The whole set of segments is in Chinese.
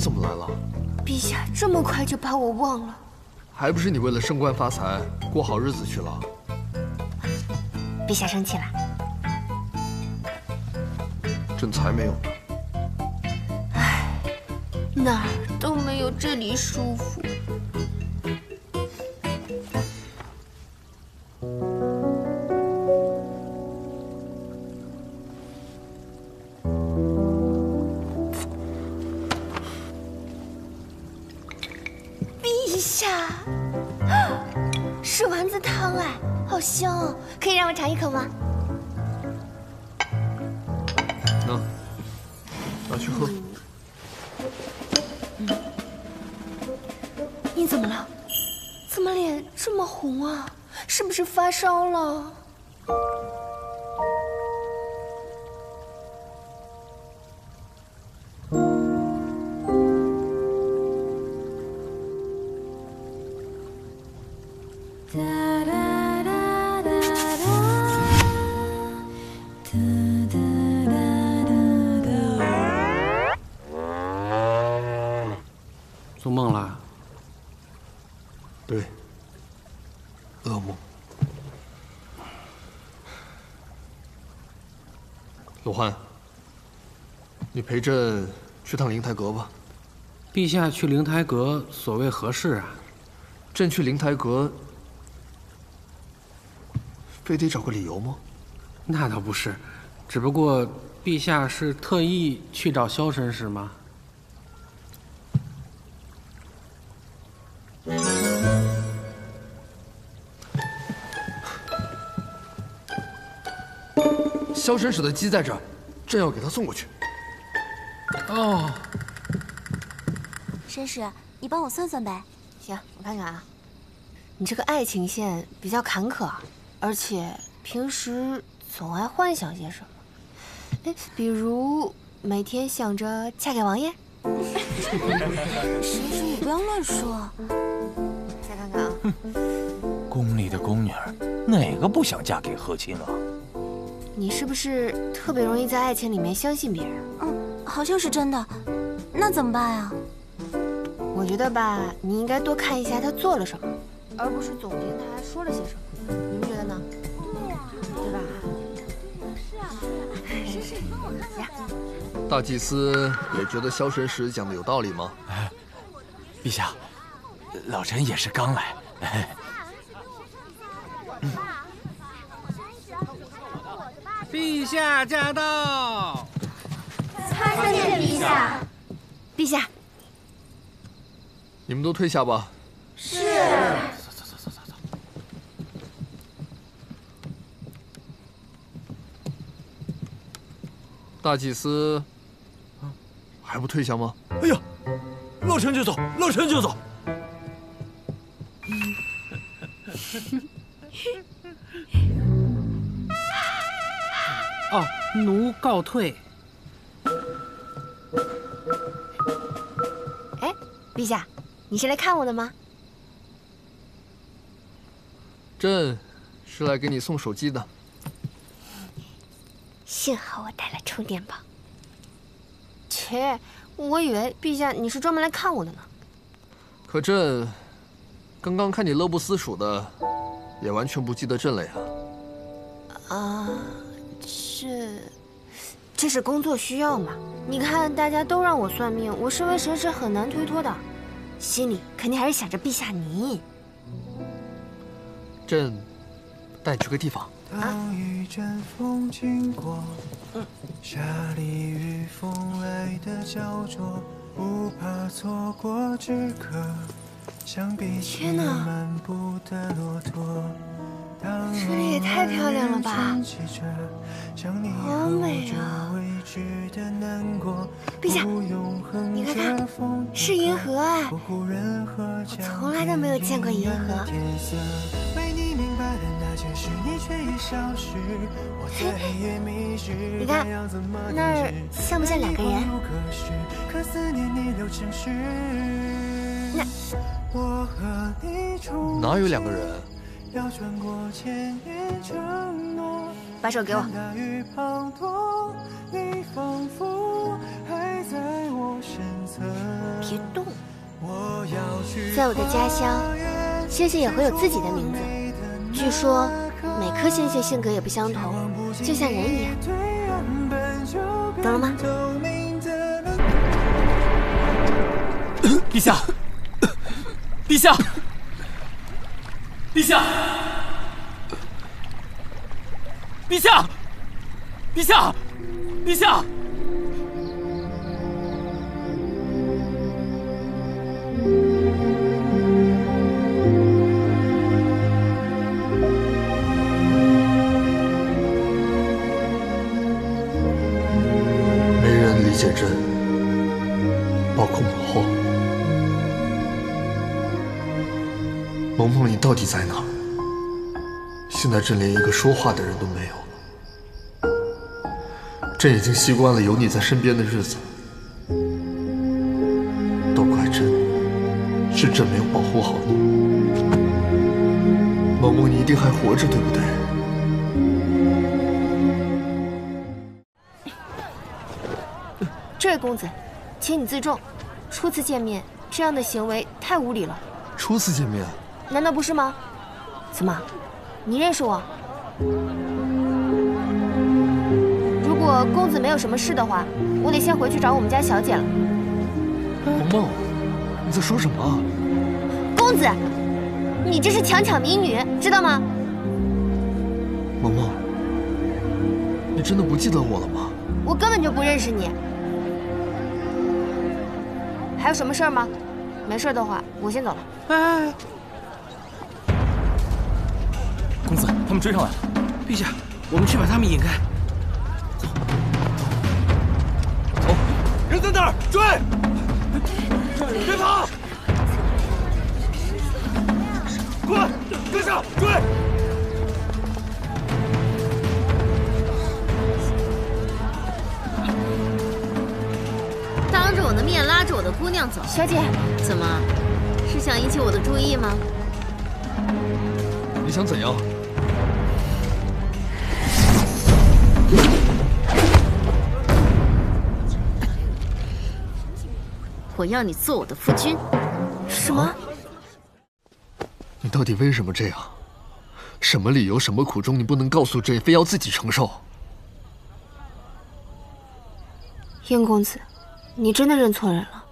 怎么来了？陛下这么快就把我忘了？还不是你为了升官发财、过好日子去了？陛下生气了？朕才没有呢。唉，哪儿都没有这里舒服。下，是丸子汤哎，好香哦！可以让我尝一口吗？那，拿去喝。你怎么了？怎么脸这么红啊？是不是发烧了？做梦啦？对，噩梦。鲁焕，你陪朕去趟灵台阁吧。陛下去灵台阁，所谓何事啊？朕去灵台阁，非得找个理由吗？那倒不是，只不过陛下是特意去找萧神使吗？萧神使的鸡在这儿，朕要给他送过去。哦，神使，你帮我算算呗。行，我看看啊。你这个爱情线比较坎坷，而且平时总爱幻想些什么？哎，比如每天想着嫁给王爷。神使，你不要乱说。宫里的宫女儿，哪个不想嫁给和亲啊？你是不是特别容易在爱情里面相信别人？嗯，好像是真的。那怎么办呀？我觉得吧，你应该多看一下他做了什么，而不是总听他说了些什么。你们觉得呢？对吧？是啊。是是，你帮我看看。大祭司也觉得萧神使讲的有道理吗？哎，陛下，老臣也是刚来。哎 陛下驾到！参见陛下。陛下，你们都退下吧。是。走走走走走走。大祭司，还不退下吗？哎呀，老臣就走，老臣就走。哦，奴告退。哎，陛下，你是来看我的吗？朕是来给你送手机的。幸好我带了充电宝。切，我以为陛下你是专门来看我的呢。可朕刚刚看你乐不思蜀的，也完全不记得朕了呀。啊，这这是工作需要嘛？你看大家都让我算命，我身为神使很难推脱的，心里肯定还是想着陛下您。朕带你去个地方。当一阵风经过，沙砾与风来的焦灼，不怕错过，只可天哪。这里也太漂亮了吧。好美啊陛下你看看是银河哎我从来都没有见过银河。你看那儿像不像两个人？那哪有两个人？把手给我。别动。在我的家乡，星星也会有自己的名字。据说每颗星星性格也不相同，就像人一样。懂了吗？陛下，陛下，陛下，陛下，陛下，陛下。没人理解朕，包括母后。萌萌，你到底在哪儿？现在朕连一个说话的人都没有了。朕已经习惯了有你在身边的日子，都怪朕，是朕没有保护好你。萌萌，你一定还活着，对不对？这位公子，请你自重。初次见面，这样的行为太无礼了，初次见面，难道不是吗？怎么，你认识我？如果公子没有什么事的话，我得先回去找我们家小姐了。萌萌，你在说什么？公子，你这是强抢民女，知道吗？萌萌，你真的不记得我了吗？我根本就不认识你。还有什么事儿吗？没事的话，我先走了。哎，公子，他们追上来了。陛下，我们去把他们引开。走，人在那儿，追！别跑！快，跟上，追！当着我的面拉着我的姑娘走，小姐，怎么，是想引起我的注意吗？你想怎样？我要你做我的夫君。什么？你到底为什么这样？什么理由？什么苦衷？你不能告诉朕，非要自己承受？燕公子，你真的认错人了。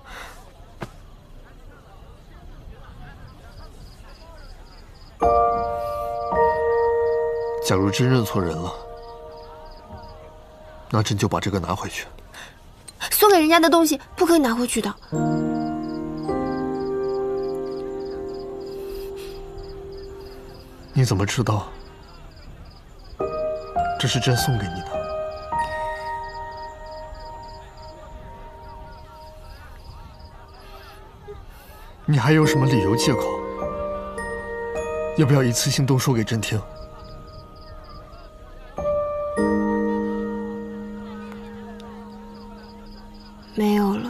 假如真认错人了，那朕就把这个拿回去。送给人家的东西不可以拿回去的。你怎么知道这是朕送给你的？你还有什么理由借口？要不要一次性都说给朕听？没有了。